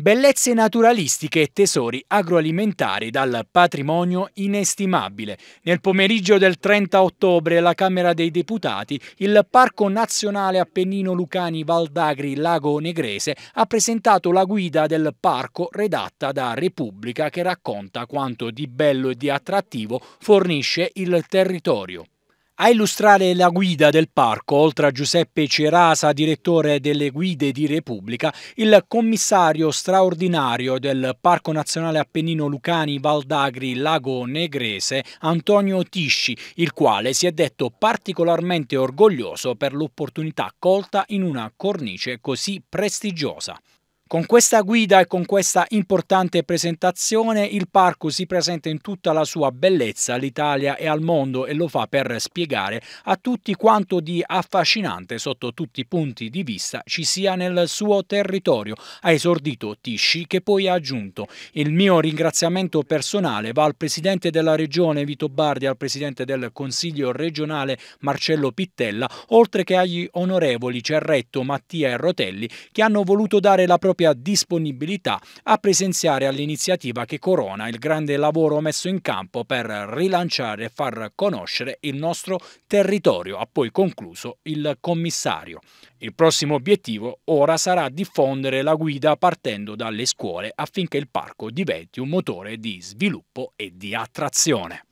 Bellezze naturalistiche e tesori agroalimentari dal patrimonio inestimabile. Nel pomeriggio del 30 ottobre la Camera dei Deputati, il Parco Nazionale Appennino Lucani Valdagri Lago Negrese ha presentato la guida del parco redatta da Repubblica che racconta quanto di bello e di attrattivo fornisce il territorio. A illustrare la guida del parco, oltre a Giuseppe Cerasa, direttore delle guide di Repubblica, il commissario straordinario del Parco Nazionale Appennino Lucani Valdagri Lago Negrese, Antonio Tisci, il quale si è detto particolarmente orgoglioso per l'opportunità colta in una cornice così prestigiosa. Con questa guida e con questa importante presentazione il parco si presenta in tutta la sua bellezza all'Italia e al mondo e lo fa per spiegare a tutti quanto di affascinante sotto tutti i punti di vista ci sia nel suo territorio, ha esordito Tisci che poi ha aggiunto il mio ringraziamento personale va al Presidente della Regione Vito Bardi al Presidente del Consiglio regionale Marcello Pittella, oltre che agli onorevoli Cerretto, Mattia e Rotelli che hanno voluto dare la propria propria disponibilità a presenziare all'iniziativa che corona il grande lavoro messo in campo per rilanciare e far conoscere il nostro territorio, ha poi concluso il commissario. Il prossimo obiettivo ora sarà diffondere la guida partendo dalle scuole affinché il parco diventi un motore di sviluppo e di attrazione.